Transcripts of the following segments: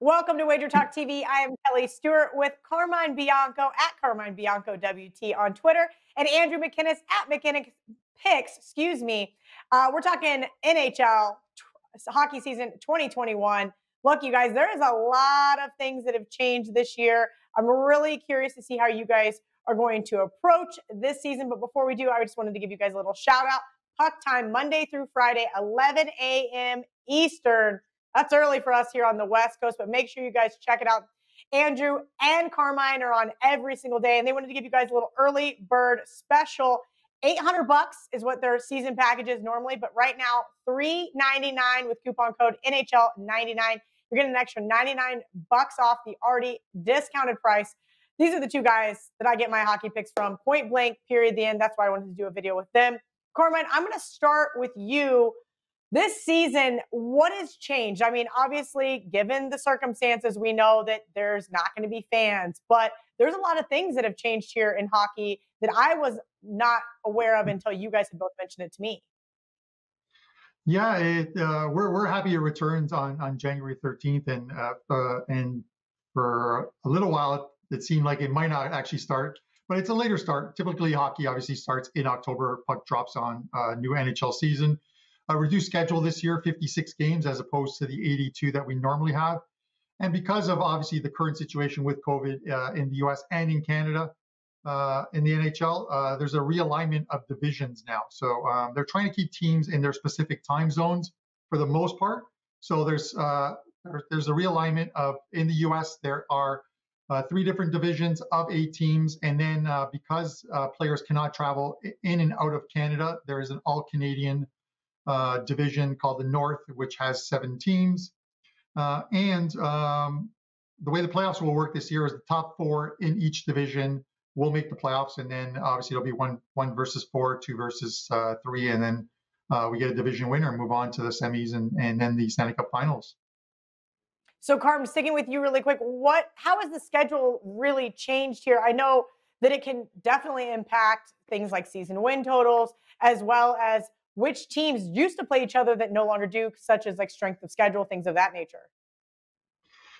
Welcome to Wager Talk TV. I am Kelly Stewart with Carmine Bianco at Carmine Bianco WT on Twitter and Andrew McInnis at McInnis Picks. Excuse me. Uh, we're talking NHL hockey season 2021. Look, you guys, there is a lot of things that have changed this year. I'm really curious to see how you guys are going to approach this season. But before we do, I just wanted to give you guys a little shout out. Puck time Monday through Friday, 11 a.m. Eastern. That's early for us here on the West Coast, but make sure you guys check it out. Andrew and Carmine are on every single day, and they wanted to give you guys a little early bird special. 800 bucks is what their season package is normally, but right now, 399 with coupon code NHL99. You're getting an extra 99 bucks off the already discounted price. These are the two guys that I get my hockey picks from. Point blank, period, the end. That's why I wanted to do a video with them. Carmine, I'm going to start with you. This season, what has changed? I mean, obviously, given the circumstances, we know that there's not going to be fans, but there's a lot of things that have changed here in hockey that I was not aware of until you guys had both mentioned it to me. Yeah, it, uh, we're we're happy it returns on on January 13th, and uh, uh, and for a little while it seemed like it might not actually start, but it's a later start. Typically, hockey obviously starts in October. Puck drops on uh, new NHL season. A reduced schedule this year, 56 games as opposed to the 82 that we normally have. And because of obviously the current situation with COVID uh, in the US and in Canada, uh, in the NHL, uh, there's a realignment of divisions now. So um, they're trying to keep teams in their specific time zones for the most part. So there's uh, there's a realignment of in the U.S. There are uh, three different divisions of eight teams, and then uh, because players cannot travel in and out of Canada, there is an all Canadian division called the North, which has seven teams. and um, the way the playoffs will work this year is the top four in each division we'll make the playoffs, and then obviously it'll be one one versus four, two versus uh, three, and then uh, we get a division winner and move on to the semis and and then the Stanley Cup Finals. So, Carm, sticking with you really quick, what how has the schedule really changed here? I know that it can definitely impact things like season win totals, as well as which teams used to play each other that no longer do, such as like strength of schedule, things of that nature.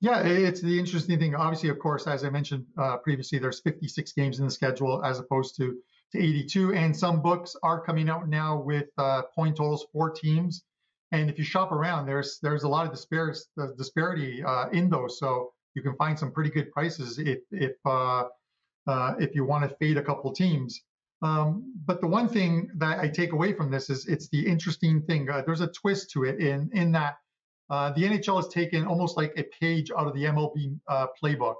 Yeah, it's the interesting thing. Obviously, of course, as I mentioned uh, previously, there's 56 games in the schedule as opposed to, to 82. And some books are coming out now with uh, point totals for teams. And if you shop around, there's there's a lot of dispar- disparity uh, in those. So you can find some pretty good prices if if uh, uh, if you want to fade a couple teams. Um, but the one thing that I take away from this is it's the interesting thing. Uh, there's a twist to it in in that uh, the NHL has taken almost like a page out of the MLB uh, playbook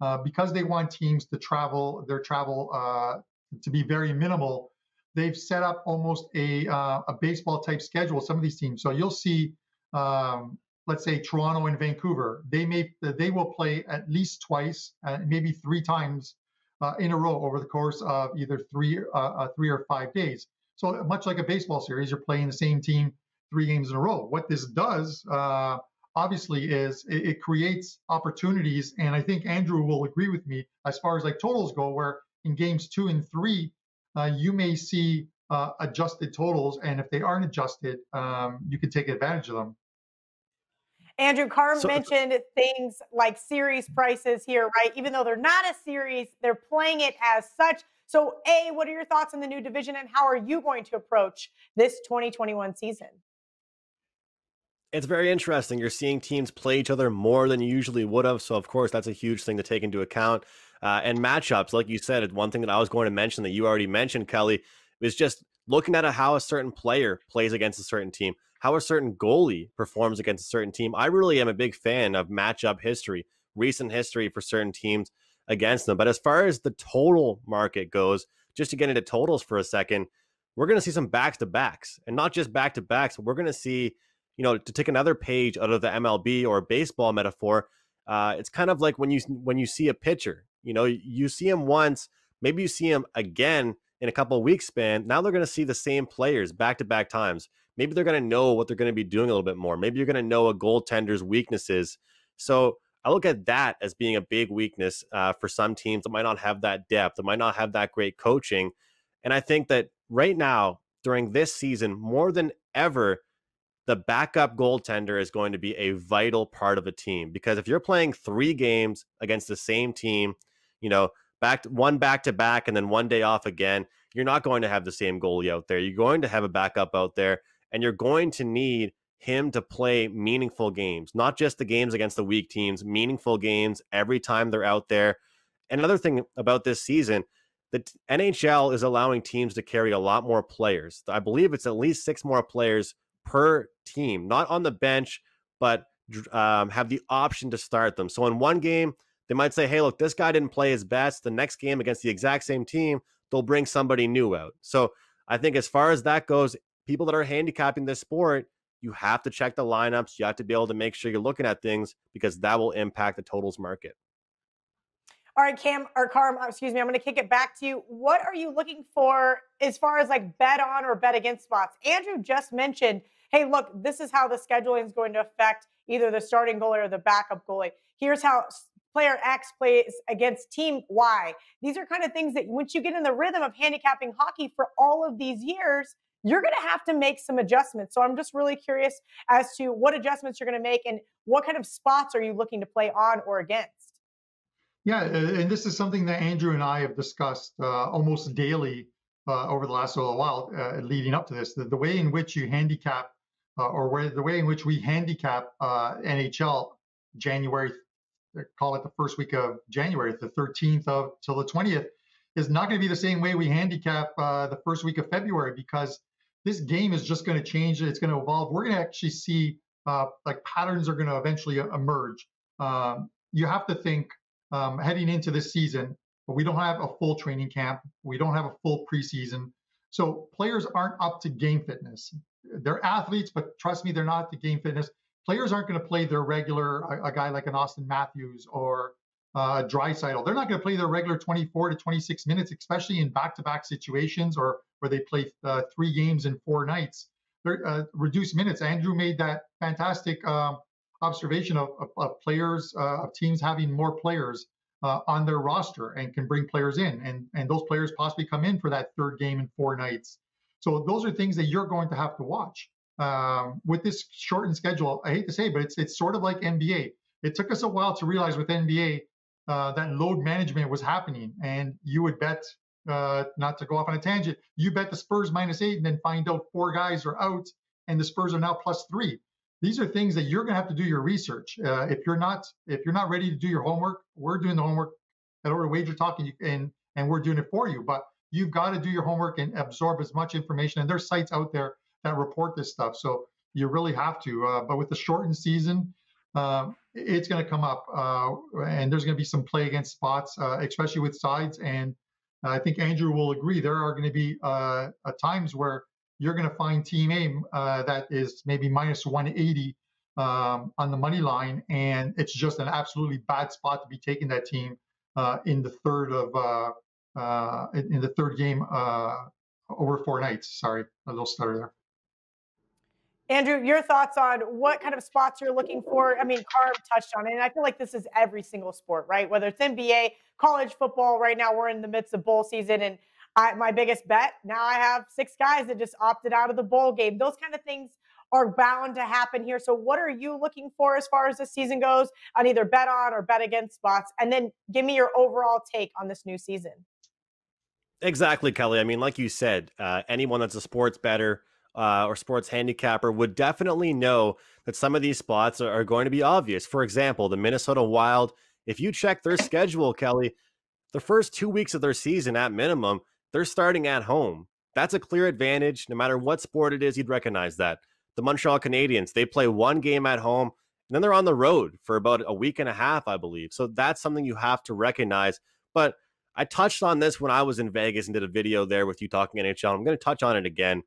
uh, because they want teams to travel, their travel uh, to be very minimal. They've set up almost a, uh, a baseball type schedule. Some of these teams, so you'll see, um, let's say Toronto and Vancouver. They may they will play at least twice, maybe three times in a row over the course of either three three or five days. So much like a baseball series, you're playing the same team three games in a row. What this does, uh, obviously, is it, it, creates opportunities, and I think Andrew will agree with me as far as like totals go, where in games two and three, uh, you may see uh, adjusted totals, and if they aren't adjusted, um, you can take advantage of them. Andrew Carr so, mentioned things like series prices here, right? Even though they're not a series, they're playing it as such. So, A, what are your thoughts on the new division and how are you going to approach this 2021 season? it's very interesting. You're seeing teams play each other more than you usually would have. So, of course, that's a huge thing to take into account. Uh, and matchups, like you said, one thing that I was going to mention that you already mentioned, Kelly, is just looking at how a certain player plays against a certain team, how a certain goalie performs against a certain team. I really am a big fan of matchup history, recent history for certain teams against them. But as far as the total market goes, just to get into totals for a second, we're going to see some backs to backs, and not just back to backs. We're going to see you know, to take another page out of the MLB or baseball metaphor, uh, it's kind of like when you when you see a pitcher, you know, you see him once, maybe you see him again in a couple of weeks span. Now they're going to see the same players back to back times. Maybe they're going to know what they're going to be doing a little bit more. Maybe you're going to know a goaltender's weaknesses. So I look at that as being a big weakness uh, for some teams that might not have that depth, that might not have that great coaching. And I think that right now, during this season, more than ever, the backup goaltender is going to be a vital part of a team because if you're playing three games against the same team, you know, back one back to back and then one day off again, you're not going to have the same goalie out there. You're going to have a backup out there and you're going to need him to play meaningful games, not just the games against the weak teams, meaningful games every time they're out there. And another thing about this season, the NHL is allowing teams to carry a lot more players. I believe it's at least six more players per team, not on the bench, but um, have the option to start them. So in one game, they might say, hey, look, this guy didn't play his best. The next game against the exact same team, they'll bring somebody new out. So I think as far as that goes, people that are handicapping this sport, you have to check the lineups. You have to be able to make sure you're looking at things because that will impact the totals market. All right, Cam or Carm, uh, excuse me, I'm going to kick it back to you. What are you looking for as far as like bet on or bet against spots? Andrew just mentioned, hey, look, this is how the scheduling is going to affect either the starting goalie or the backup goalie. Here's how player X plays against team Y. These are kind of things that once you get in the rhythm of handicapping hockey for all of these years, you're going to have to make some adjustments. So I'm just really curious as to what adjustments you're going to make and what kind of spots are you looking to play on or against? Yeah, and this is something that Andrew and I have discussed uh, almost daily uh, over the last little while uh, leading up to this. The, the, way in which you handicap, uh, or where, the way in which we handicap uh, NHL January, call it the first week of January, the 13th of till the 20th, is not going to be the same way we handicap uh, the first week of February because this game is just going to change. It's going to evolve. We're going to actually see like patterns are going to eventually emerge. Um, you have to think um, heading into this season, but we don't have a full training camp. We don't have a full preseason. So players aren't up to game fitness. They're athletes, but trust me, they're not to game fitness. Players aren't going to play their regular, a, a, guy like an Austin Matthews or uh, Draisaitl. They're not going to play their regular 24 to 26 minutes, especially in back-to-back situations or where they play uh, three games in four nights. They're uh, reduced minutes. Andrew made that fantastic um, observation of, of, of players, uh, of teams having more players uh, on their roster and can bring players in, and and those players possibly come in for that third game in four nights. So those are things that you're going to have to watch um, with this shortened schedule. I hate to say, but it's it's sort of like NBA. It took us a while to realize with NBA uh, that load management was happening, and you would bet. Uh, not to go off on a tangent, you bet the Spurs minus eight, and then find out four guys are out, and the Spurs are now plus three these are things that you're going to have to do your research. Uh, if you're not if you're not ready to do your homework, we're doing the homework at Order Wager Talking, and and we're doing it for you. But you've got to do your homework and absorb as much information. And there's sites out there that report this stuff, so you really have to. Uh, but with the shortened season, uh, it's going to come up, uh, and there's going to be some play against spots, uh, especially with sides. And I think Andrew will agree. There are going to be uh, times where you're going to find Team A that is maybe minus 180 um, on the money line, and it's just an absolutely bad spot to be taking that team in the third of in the third game over four nights. Sorry, a little stutter there. Andrew, your thoughts on what kind of spots you're looking for? I mean, Carm touched on it, and I feel like this is every single sport, right? Whether it's NBA, college football. Right now, we're in the midst of bowl season, and I, my biggest bet. Now I have six guys that just opted out of the bowl game. Those kind of things are bound to happen here. So, what are you looking for as far as the season goes on either bet on or bet against spots? And then give me your overall take on this new season. Exactly, Kelly. I mean, like you said, uh, anyone that's a sports better uh, or sports handicapper would definitely know that some of these spots are, are going to be obvious. For example, the Minnesota Wild, if you check their schedule, Kelly, the first two weeks of their season at minimum, they're starting at home. That's a clear advantage. No matter what sport it is, you'd recognize that. The Montreal Canadiens, they play one game at home, and then they're on the road for about a week and a half, I believe. So that's something you have to recognize. But I touched on this when I was in Vegas and did a video there with you talking NHL. I'm going to touch on it again.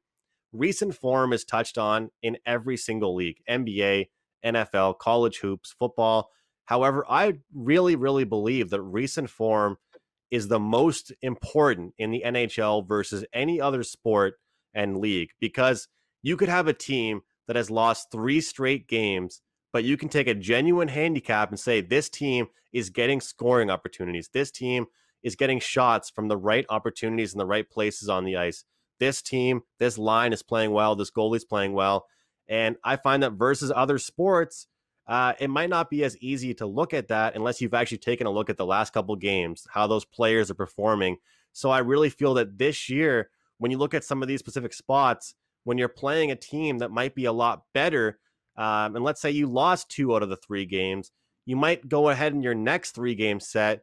Recent form is touched on in every single league NBA, NFL, college hoops, football. However, I really, really believe that recent form is the most important in the NHL versus any other sport and league because you could have a team that has lost three straight games, but you can take a genuine handicap and say this team is getting scoring opportunities. This team is getting shots from the right opportunities in the right places on the ice. This team, this line is playing well. This goalie's playing well. And I find that versus other sports, uh, it might not be as easy to look at that unless you've actually taken a look at the last couple games, how those players are performing. So I really feel that this year, when you look at some of these specific spots, when you're playing a team that might be a lot better, um, and let's say you lost two out of the three games, you might go ahead in your next three game set,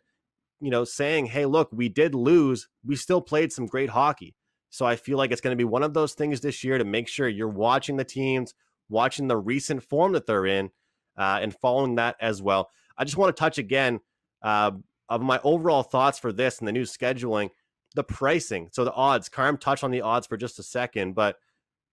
you know, saying, hey, look, we did lose. We still played some great hockey. So I feel like it's going to be one of those things this year to make sure you're watching the teams, watching the recent form that they're in, uh, and following that as well. I just want to touch again uh, of my overall thoughts for this and the new scheduling, the pricing. So the odds. Carm touched on the odds for just a second, but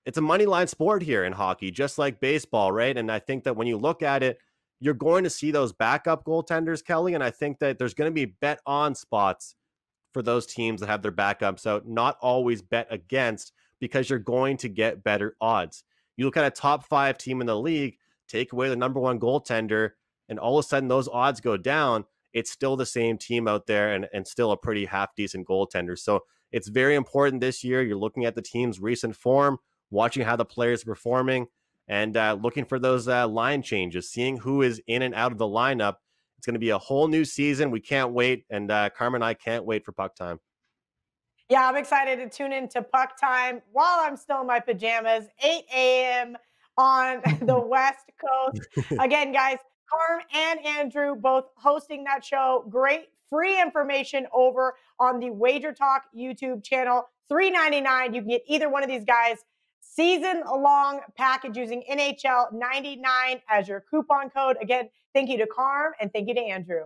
it's a money line sport here in hockey, just like baseball, right? And I think that when you look at it, you're going to see those backup goaltenders, Kelly. And I think that there's going to be bet on spots for those teams that have their backups out, not always bet against because you're going to get better odds. You look at a top five team in the league, take away the number one goaltender, and all of a sudden those odds go down. It's still the same team out there and, and still a pretty half decent goaltender. So it's very important this year. You're looking at the team's recent form, watching how the players are performing, and uh, looking for those uh, line changes, seeing who is in and out of the lineup. It's going to be a whole new season. We can't wait. And uh, Carmen and I can't wait for puck time. Yeah, I'm excited to tune into puck time while I'm still in my pajamas, 8 a.m. on the West Coast. Again, guys, Carm and Andrew both hosting that show. Great free information over on the Wager Talk YouTube channel. $3.99. You can get either one of these guys season long package using NHL 99 as your coupon code. Again, thank you to Carm and thank you to Andrew.